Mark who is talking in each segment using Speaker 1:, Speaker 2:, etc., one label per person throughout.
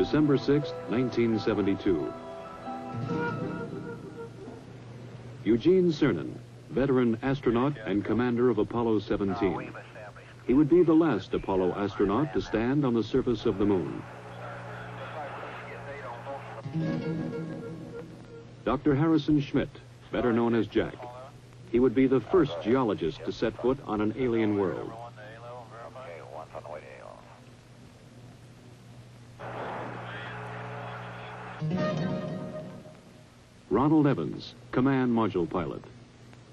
Speaker 1: December 6, 1972. Eugene Cernan, veteran astronaut and commander of Apollo 17. He would be the last Apollo astronaut to stand on the surface of the moon. Dr. Harrison Schmitt, better known as Jack. He would be the first geologist to set foot on an alien world. Ronald Evans, command module pilot.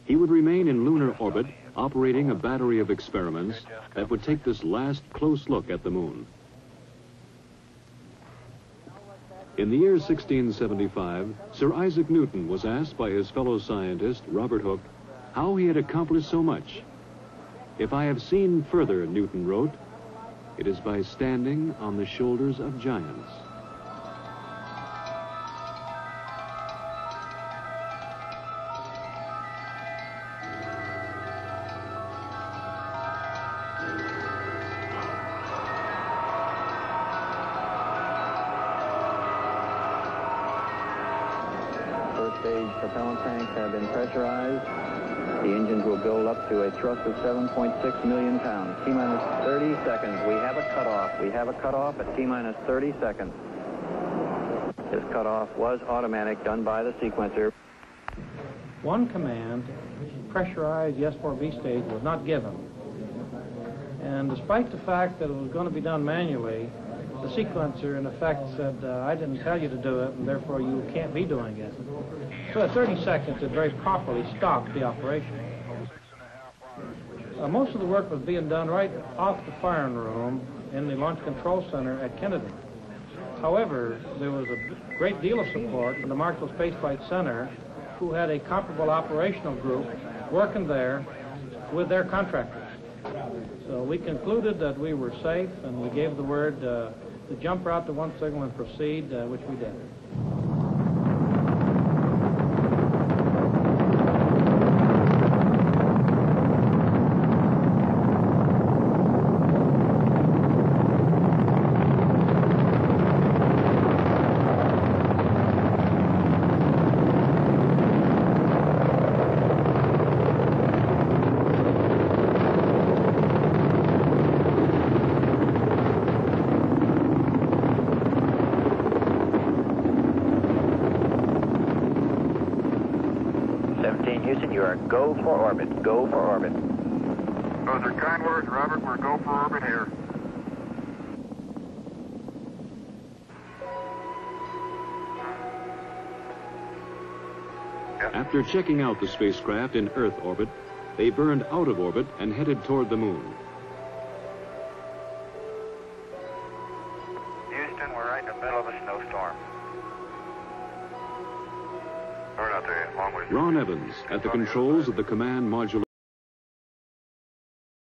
Speaker 1: He would remain in lunar orbit, operating a battery of experiments that would take this last close look at the moon. In the year 1675, Sir Isaac Newton was asked by his fellow scientist, Robert Hooke, how he had accomplished so much. If I have seen further, Newton wrote, it is by standing on the shoulders of giants.
Speaker 2: Stage propellant tanks have been pressurized. The engines will build up to a thrust of 7.6 million pounds. T-minus 30 seconds. We have a cutoff. We have a cutoff at T-minus 30 seconds. This cutoff was automatic, done by the sequencer.
Speaker 3: One command, pressurized the S4B stage, was not given. And despite the fact that it was going to be done manually, the sequencer, in effect, said, uh, I didn't tell you to do it, and therefore you can't be doing it. So at 30 seconds, it very properly stopped the operation. Uh, most of the work was being done right off the firing room in the Launch Control Center at Kennedy. However, there was a great deal of support from the Marshall Space Flight Center, who had a comparable operational group working there with their contractors. So we concluded that we were safe, and we gave the word uh, to jump out to one signal and proceed, uh, which we did.
Speaker 2: Houston, you are go for orbit. Go for orbit.
Speaker 4: Those are kind words, Robert. We're go for orbit here.
Speaker 1: After checking out the spacecraft in Earth orbit, they burned out of orbit and headed toward the moon.
Speaker 4: Houston, we're right in the middle of a snowstorm.
Speaker 1: Ron Evans at the controls of the command module.